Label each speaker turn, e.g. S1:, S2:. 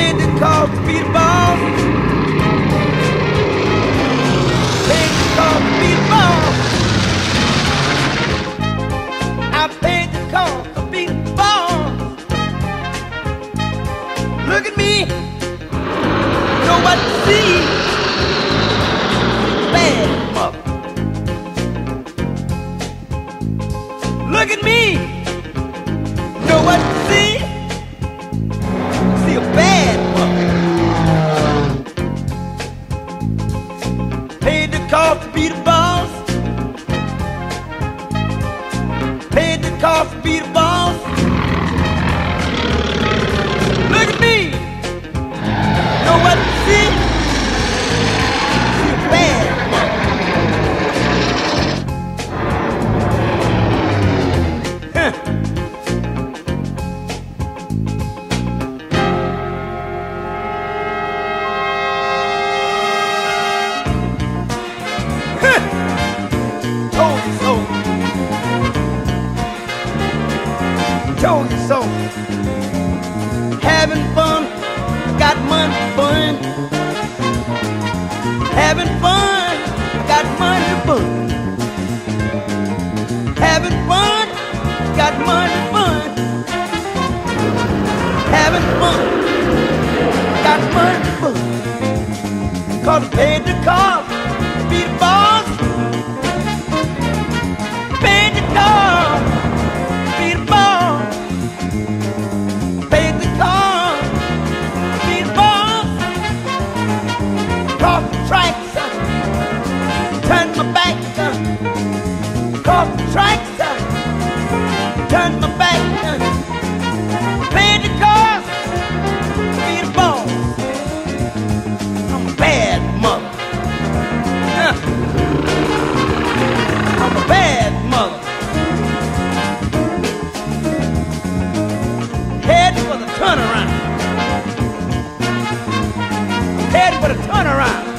S1: Paid to be the boss. Paid to be the boss. I paid the to be the boss. Look at me. Know what to see. Bad mother. Look at me. Know what cost to be the boss. Paid the cost to the boss. Told you so. Having fun, got money burn. Having fun, got money burn. Having fun, got money burn. Having fun, got money burn. Cause I paid the cost be the boss. Cross the tracks, turn my back. Cross the tracks, for a turnaround.